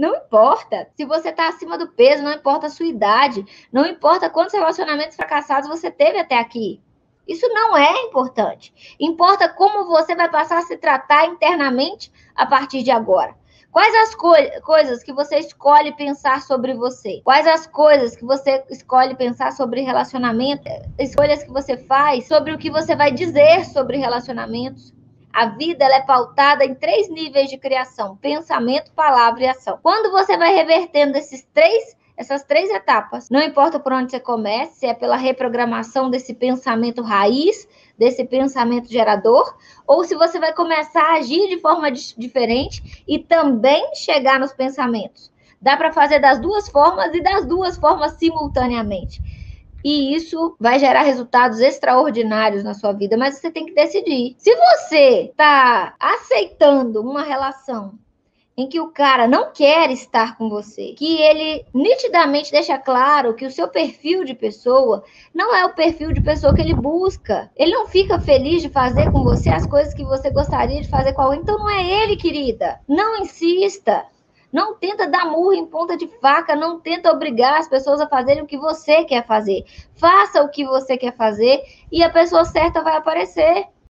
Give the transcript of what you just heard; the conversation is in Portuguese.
Não importa. Se você está acima do peso, não importa a sua idade, não importa quantos relacionamentos fracassados você teve até aqui. Isso não é importante. Importa como você vai passar a se tratar internamente a partir de agora. Quais as co coisas que você escolhe pensar sobre você? Quais as coisas que você escolhe pensar sobre relacionamento? Escolhas que você faz sobre o que você vai dizer sobre relacionamentos? A vida é pautada em três níveis de criação: pensamento, palavra e ação. Quando você vai revertendo esses três essas três etapas, não importa por onde você comece, se é pela reprogramação desse pensamento raiz, desse pensamento gerador, ou se você vai começar a agir de forma diferente e também chegar nos pensamentos. Dá para fazer das duas formas e das duas formas simultaneamente. E isso vai gerar resultados extraordinários na sua vida, mas você tem que decidir. Se você está aceitando uma relação em que o cara não quer estar com você, que ele nitidamente deixa claro que o seu perfil de pessoa não é o perfil de pessoa que ele busca. Ele não fica feliz de fazer com você as coisas que você gostaria de fazer com alguém, então não é ele, querida. Não insista. Não tenta dar murro em ponta de faca, não tenta obrigar as pessoas a fazerem o que você quer fazer. Faça o que você quer fazer e a pessoa certa vai aparecer.